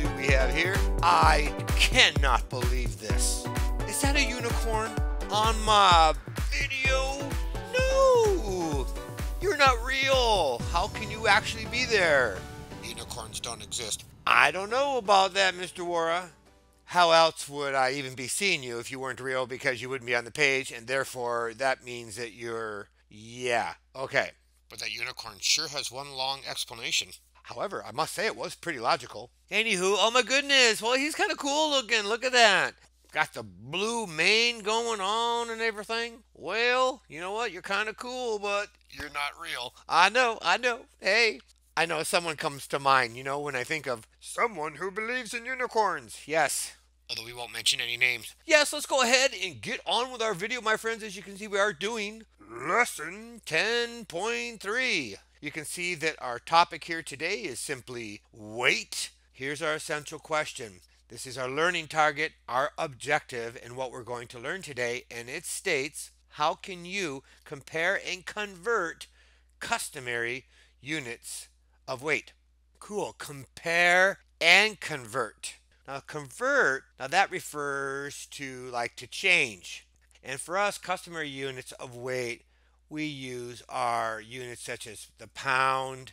do we have here? I cannot believe this. Is that a unicorn on my video? No, you're not real. How can you actually be there? Unicorns don't exist. I don't know about that, Mr. Waara. How else would I even be seeing you if you weren't real because you wouldn't be on the page and therefore that means that you're yeah, okay. But that unicorn sure has one long explanation. However, I must say it was pretty logical. Anywho, oh my goodness, well he's kind of cool looking. Look at that. Got the blue mane going on and everything. Well, you know what? You're kind of cool, but You're not real. I know, I know. Hey, I know someone comes to mind, you know, when I think of someone who believes in unicorns. Yes. Although we won't mention any names. Yes, let's go ahead and get on with our video, my friends. As you can see, we are doing lesson 10.3. You can see that our topic here today is simply weight. Here's our essential question. This is our learning target, our objective, and what we're going to learn today. And it states, how can you compare and convert customary units of weight? Cool. Compare and convert. Now, convert, now that refers to like to change. And for us, customary units of weight, we use our units such as the pound.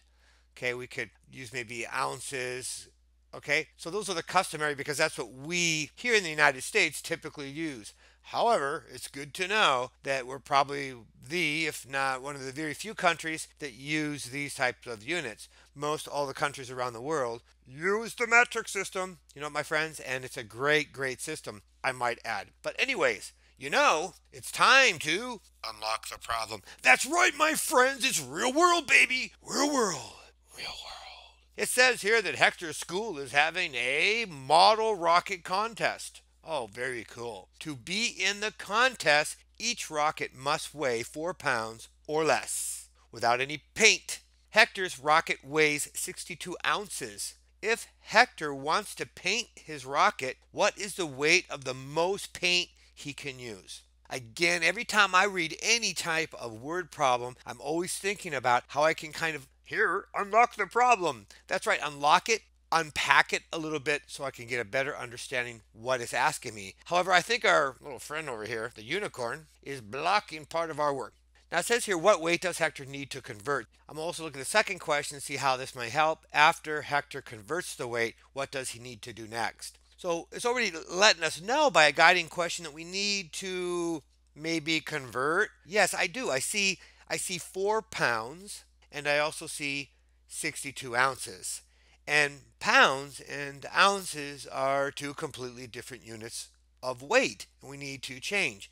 Okay, we could use maybe ounces. Okay, so those are the customary because that's what we here in the United States typically use. However, it's good to know that we're probably the, if not one of the very few countries that use these types of units. Most all the countries around the world use the metric system, you know, my friends, and it's a great, great system, I might add. But, anyways, you know, it's time to Unlock the problem. that's right, my friends. It's real world, baby. Real world. Real world. It says here that Hector School is having a model rocket contest. Oh, very cool. To be in the contest, each rocket must weigh four pounds or less without any paint. Hector's rocket weighs 62 ounces. If Hector wants to paint his rocket, what is the weight of the most paint he can use? Again, every time I read any type of word problem, I'm always thinking about how I can kind of here unlock the problem. That's right, unlock it, unpack it a little bit so I can get a better understanding what it's asking me. However, I think our little friend over here, the unicorn, is blocking part of our work. Now it says here, what weight does Hector need to convert? I'm also looking at the second question to see how this might help. After Hector converts the weight, what does he need to do next? So it's already letting us know by a guiding question that we need to maybe convert. Yes, I do. I see I see four pounds and I also see 62 ounces. And pounds and ounces are two completely different units of weight. We need to change.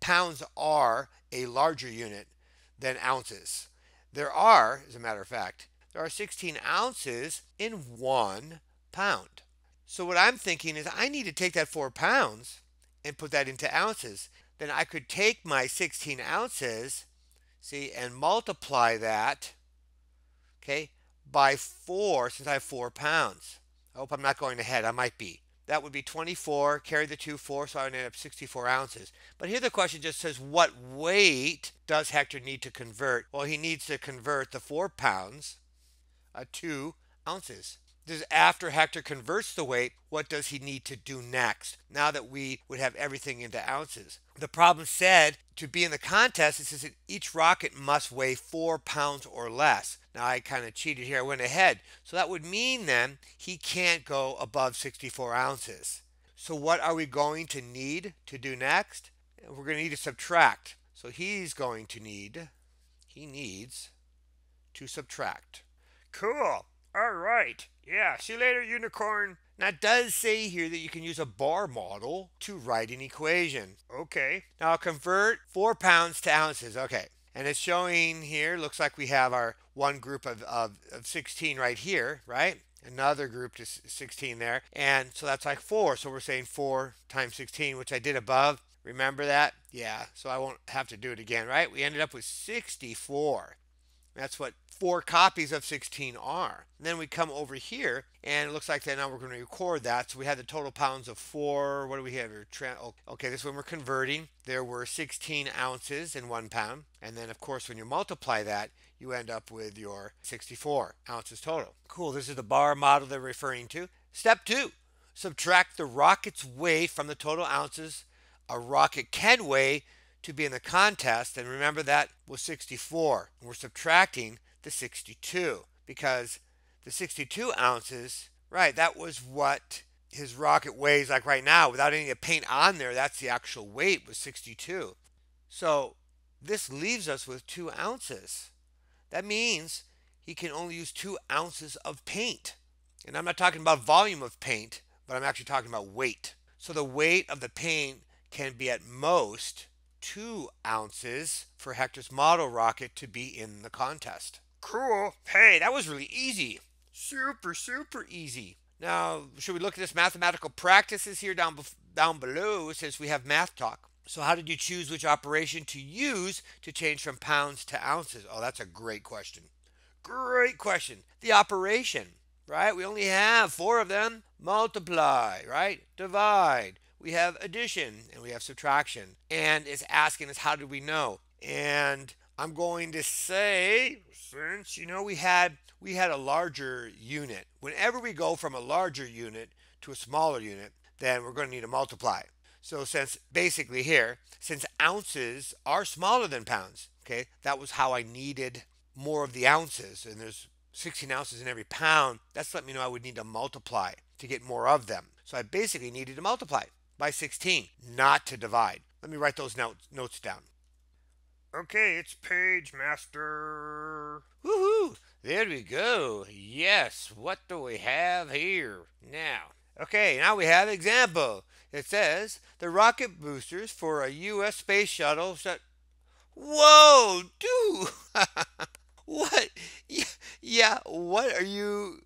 Pounds are a larger unit than ounces. There are, as a matter of fact, there are 16 ounces in one pound. So what I'm thinking is I need to take that four pounds and put that into ounces. Then I could take my 16 ounces, see, and multiply that, okay, by four since I have four pounds. I hope I'm not going ahead. I might be. That would be 24, carry the 2, 4, so I would end up 64 ounces. But here the question just says, what weight does Hector need to convert? Well, he needs to convert the 4 pounds uh, to ounces. This is after Hector converts the weight, what does he need to do next? Now that we would have everything into ounces. The problem said to be in the contest, it says that each rocket must weigh four pounds or less. Now I kind of cheated here, I went ahead. So that would mean then he can't go above 64 ounces. So what are we going to need to do next? We're going to need to subtract. So he's going to need, he needs to subtract. Cool. All right. Yeah. See you later, unicorn. Now, it does say here that you can use a bar model to write an equation. Okay. Now, I'll convert four pounds to ounces. Okay. And it's showing here, looks like we have our one group of, of, of 16 right here, right? Another group to 16 there. And so that's like four. So we're saying four times 16, which I did above. Remember that? Yeah. So I won't have to do it again, right? We ended up with 64. That's what four copies of 16 are. And then we come over here and it looks like that now we're going to record that. So we had the total pounds of four. What do we have here? Oh, okay, this one we're converting. There were 16 ounces in one pound. And then of course when you multiply that, you end up with your 64 ounces total. Cool, this is the bar model they're referring to. Step two, subtract the rocket's weight from the total ounces a rocket can weigh to be in the contest. And remember that was 64. We're subtracting the 62 because the 62 ounces, right, that was what his rocket weighs like right now without any paint on there. That's the actual weight was 62. So this leaves us with two ounces. That means he can only use two ounces of paint. And I'm not talking about volume of paint, but I'm actually talking about weight. So the weight of the paint can be at most two ounces for Hector's model rocket to be in the contest. Cool. Hey, that was really easy. Super, super easy. Now, should we look at this mathematical practices here down, down below since we have math talk? So how did you choose which operation to use to change from pounds to ounces? Oh, that's a great question. Great question. The operation, right? We only have four of them. Multiply, right? Divide. We have addition and we have subtraction. And it's asking us how do we know? And I'm going to say, since you know we had we had a larger unit. Whenever we go from a larger unit to a smaller unit, then we're going to need to multiply. So since basically here, since ounces are smaller than pounds, okay, that was how I needed more of the ounces. And there's 16 ounces in every pound. That's let me know I would need to multiply to get more of them. So I basically needed to multiply by 16, not to divide. Let me write those notes, notes down. Okay, it's page master. Woohoo! There we go. Yes, what do we have here now? Okay, now we have example. It says the rocket boosters for a U.S. space shuttle. Shut- Whoa, dude! what? Yeah, what are you?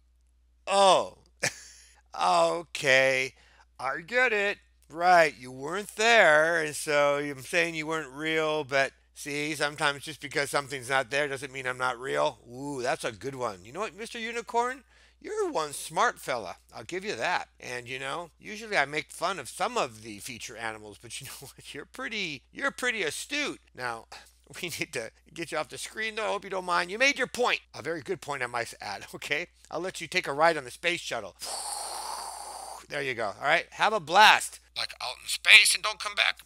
Oh, okay, I get it. Right, you weren't there, and so I'm saying you weren't real, but see, sometimes just because something's not there doesn't mean I'm not real. Ooh, that's a good one. You know what, Mr. Unicorn? You're one smart fella. I'll give you that. And you know, usually I make fun of some of the feature animals, but you know what? You're pretty you're pretty astute. Now, we need to get you off the screen though. I hope you don't mind. You made your point. A very good point I might add, okay? I'll let you take a ride on the space shuttle. There you go. All right. Have a blast. Like out in space and don't come back.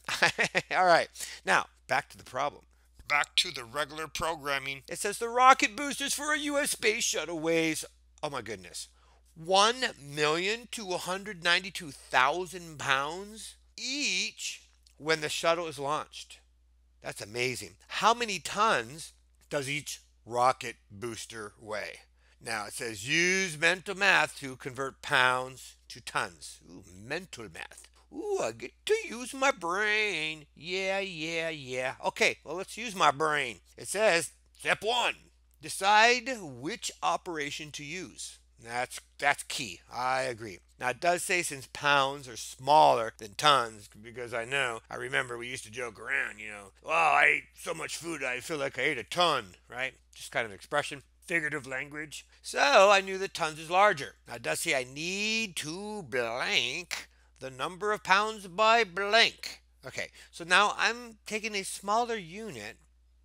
All right. Now, back to the problem. Back to the regular programming. It says the rocket boosters for a U.S. space shuttle weighs oh my goodness, 1 million to 192,000 pounds each when the shuttle is launched. That's amazing. How many tons does each rocket booster weigh? Now it says use mental math to convert pounds to tons. Ooh, mental math. Ooh, I get to use my brain. Yeah, yeah, yeah. Okay, well, let's use my brain. It says step one Decide which operation to use. That's that's key. I agree. Now it does say since pounds are smaller than tons, because I know I remember we used to joke around, you know, well I ate so much food I feel like I ate a ton, right? Just kind of an expression, figurative language. So I knew that tons is larger. Now does say I need to blank the number of pounds by blank. Okay, so now I'm taking a smaller unit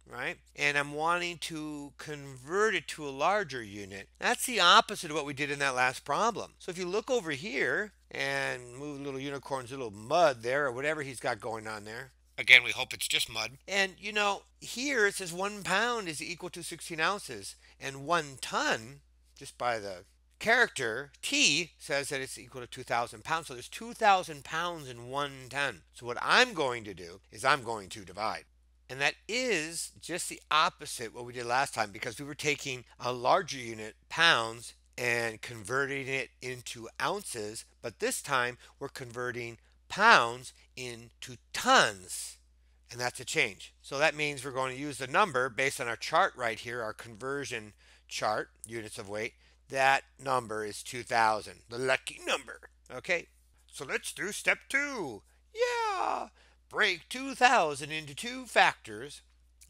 right? And I'm wanting to convert it to a larger unit. That's the opposite of what we did in that last problem. So if you look over here and move little unicorn's little mud there or whatever he's got going on there. Again, we hope it's just mud. And you know, here it says one pound is equal to 16 ounces, and one ton, just by the character T says that it's equal to 2,000 pounds. So there's 2,000 pounds in one ton. So what I'm going to do is I'm going to divide. And that is just the opposite what we did last time because we were taking a larger unit, pounds, and converting it into ounces. But this time we're converting pounds into tons. And that's a change. So that means we're going to use the number based on our chart right here, our conversion chart, units of weight. That number is 2000, the lucky number. Okay, so let's do step two. Yeah, break 2000 into two factors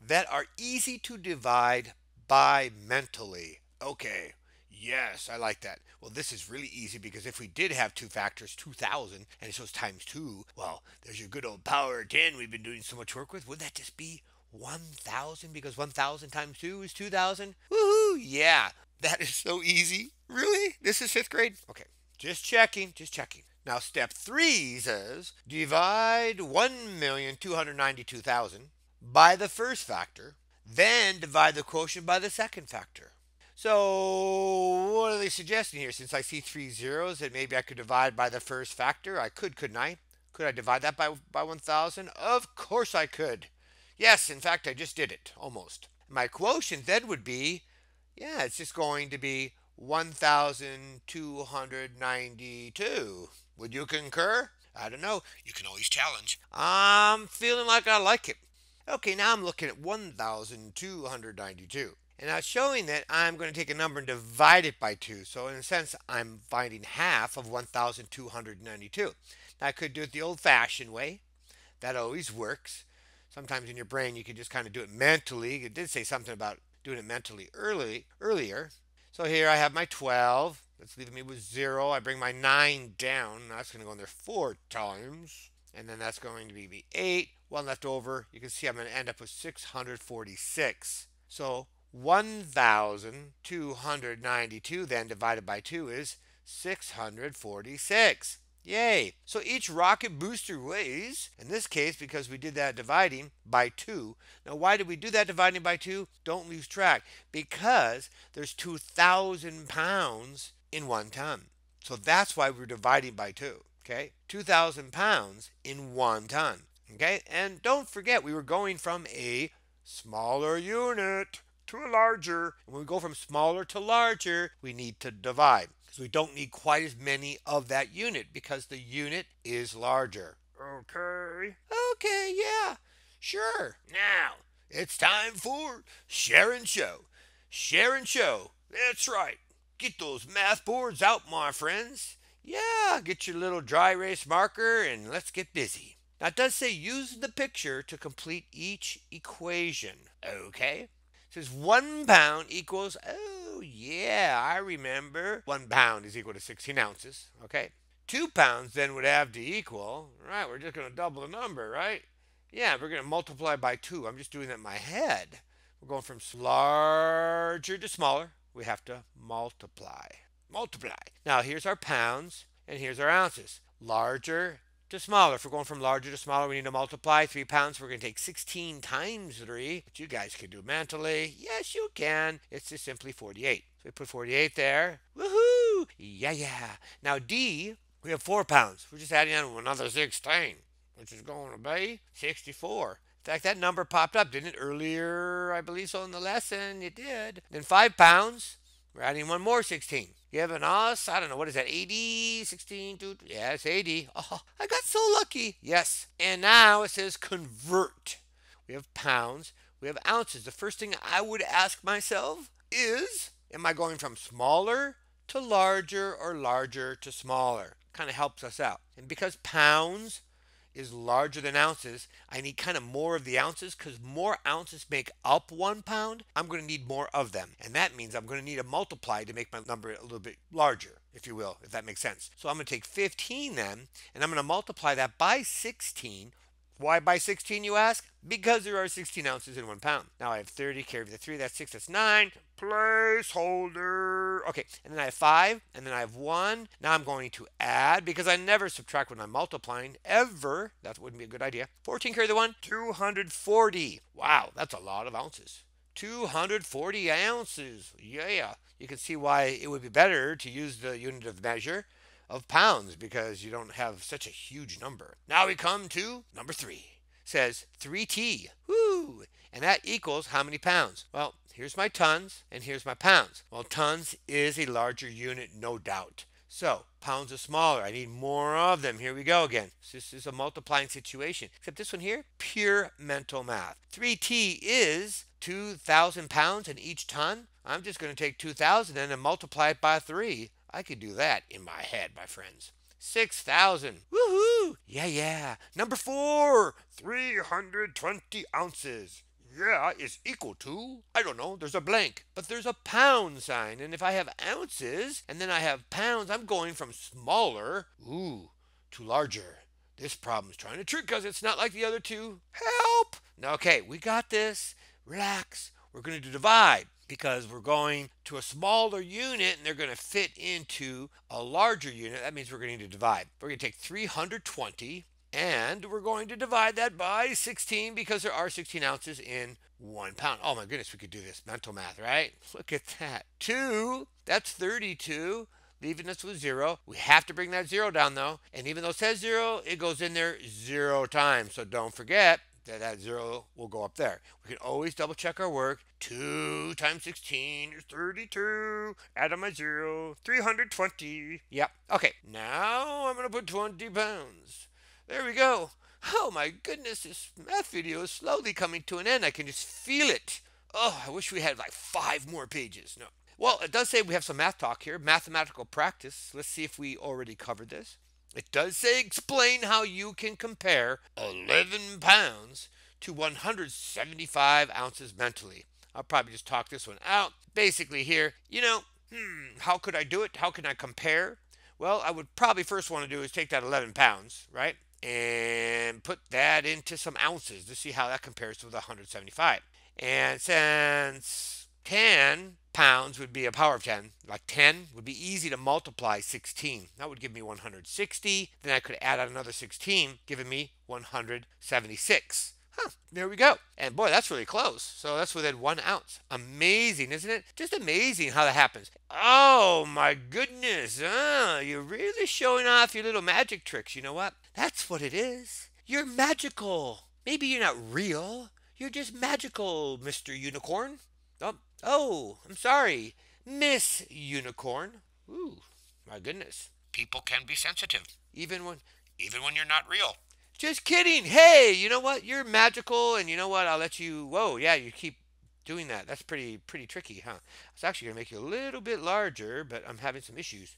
that are easy to divide by mentally. Okay, yes, I like that. Well, this is really easy because if we did have two factors, 2000, and it shows times 2, well, there's your good old power 10 we've been doing so much work with. Wouldn't that just be 1,000 because 1,000 times 2 is 2,000? Woohoo! Yeah, that is so easy. Really? This is fifth grade? Okay, just checking, just checking. Now, step three says divide 1,292,000 by the first factor, then divide the quotient by the second factor. So, what are they suggesting here? Since I see three zeros, that maybe I could divide by the first factor. I could, couldn't I? Could I divide that by, by 1,000? Of course I could. Yes, in fact, I just did it, almost. My quotient then would be, yeah, it's just going to be 1,292. Would you concur? I don't know. You can always challenge. I'm feeling like I like it. Okay, now I'm looking at 1,292. And now showing that I'm going to take a number and divide it by 2. So in a sense, I'm finding half of 1,292. Now I could do it the old-fashioned way. That always works. Sometimes in your brain you can just kind of do it mentally. It did say something about doing it mentally early earlier. So here I have my 12. That's leaving me with 0. I bring my 9 down. That's going to go in there 4 times. And then that's going to be 8. One left over. You can see I'm going to end up with 646. So 1,292 then divided by 2 is 646. Yay! So each rocket booster weighs, in this case, because we did that dividing by 2. Now, why did we do that dividing by 2? Don't lose track. Because there's 2,000 pounds in one ton. So that's why we're dividing by 2. Okay? 2,000 pounds in one ton. Okay? And don't forget, we were going from a smaller unit to a larger. When we go from smaller to larger, we need to divide because we don't need quite as many of that unit because the unit is larger. Okay. Okay, yeah, sure. Now, it's time for share and show. Share and show. That's right. Get those math boards out, my friends. Yeah, get your little dry erase marker and let's get busy. Now it does say use the picture to complete each equation. Okay? Says one pound equals, oh yeah, I remember. One pound is equal to 16 ounces, okay? Two pounds then would have to equal, right, we're just going to double the number, right? Yeah, we're going to multiply by two. I'm just doing that in my head. We're going from larger to smaller. We have to multiply. Multiply. Now here's our pounds and here's our ounces. Larger to smaller. If we're going from larger to smaller, we need to multiply. Three pounds, we're going to take 16 times three, but you guys can do mentally. Yes, you can. It's just simply 48. So we put 48 there. Woohoo! Yeah, yeah. Now D, we have four pounds. We're just adding on another 16, which is going to be 64. In fact, that number popped up, didn't it, earlier, I believe so, in the lesson? It did. Then five pounds, we're adding one more 16 giving us, I don't know, what is that, 80, 16, two, yeah, it's 80. Oh, I got so lucky. Yes. And now it says convert. We have pounds, we have ounces. The first thing I would ask myself is, am I going from smaller to larger or larger to smaller? Kind of helps us out. And because pounds is larger than ounces, I need kind of more of the ounces because more ounces make up one pound. I'm going to need more of them. And that means I'm going to need a multiply to make my number a little bit larger, if you will, if that makes sense. So I'm going to take 15 then, and I'm going to multiply that by 16 why by 16, you ask? Because there are 16 ounces in one pound. Now I have 30, carry the 3, that's 6, that's 9. Placeholder. Okay, and then I have 5, and then I have 1. Now I'm going to add, because I never subtract when I'm multiplying, ever. That wouldn't be a good idea. 14, carry the 1, 240. Wow, that's a lot of ounces. 240 ounces. Yeah. You can see why it would be better to use the unit of measure of pounds because you don't have such a huge number. Now we come to number three. It says 3T. Woo! And that equals how many pounds? Well, here's my tons and here's my pounds. Well, tons is a larger unit, no doubt. So, pounds are smaller. I need more of them. Here we go again. This is a multiplying situation. Except this one here, pure mental math. 3T is 2,000 pounds in each ton. I'm just going to take 2,000 and multiply it by 3. I could do that in my head, my friends. 6,000. Woohoo! Yeah, yeah. Number four, 320 ounces. Yeah, is equal to, I don't know, there's a blank, but there's a pound sign. And if I have ounces and then I have pounds, I'm going from smaller, ooh, to larger. This problem's trying to trick us. It's not like the other two. Help! Okay, we got this. Relax. We're going to divide because we're going to a smaller unit and they're going to fit into a larger unit. That means we're going to divide. We're going to take 320 and we're going to divide that by 16 because there are 16 ounces in one pound. Oh my goodness, we could do this mental math, right? Look at that. Two, that's 32 leaving us with zero. We have to bring that zero down though. And even though it says zero, it goes in there zero times. So don't forget that that zero will go up there. We can always double check our work. 2 times 16 is 32. Add on my zero, 320. Yep. Okay, now I'm going to put 20 pounds. There we go. Oh my goodness, this math video is slowly coming to an end. I can just feel it. Oh, I wish we had like five more pages. No. Well, it does say we have some math talk here, mathematical practice. Let's see if we already covered this. It does say explain how you can compare 11 pounds to 175 ounces mentally. I'll probably just talk this one out. Basically, here, you know, hmm, how could I do it? How can I compare? Well, I would probably first want to do is take that 11 pounds, right? And put that into some ounces to see how that compares the 175. And since 10 pounds would be a power of 10. Like 10 would be easy to multiply 16. That would give me 160. Then I could add on another 16, giving me 176. Huh, there we go. And boy, that's really close. So that's within one ounce. Amazing, isn't it? Just amazing how that happens. Oh my goodness. Uh, you're really showing off your little magic tricks. You know what? That's what it is. You're magical. Maybe you're not real. You're just magical, Mr. Unicorn. Oh, oh, I'm sorry. Miss Unicorn. Ooh, my goodness. People can be sensitive, Even when even when you're not real. Just kidding. Hey, you know what? You're magical and you know what? I'll let you Whoa, yeah, you keep doing that. That's pretty pretty tricky, huh? It's actually gonna make you a little bit larger, but I'm having some issues.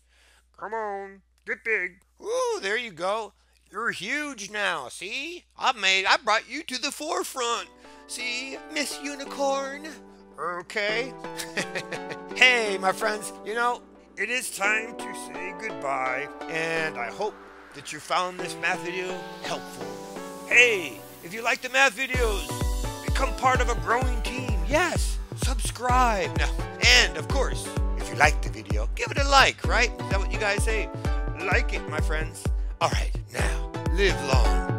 Come on, get big. Ooh, there you go. You're huge now, see? I made I brought you to the forefront. See, Miss Unicorn? Okay. hey, my friends, you know, it is time to say goodbye, and I hope that you found this math video helpful. Hey, if you like the math videos, become part of a growing team. Yes, subscribe. Now, and of course, if you like the video, give it a like, right? Is that what you guys say? Like it, my friends. All right, now, live long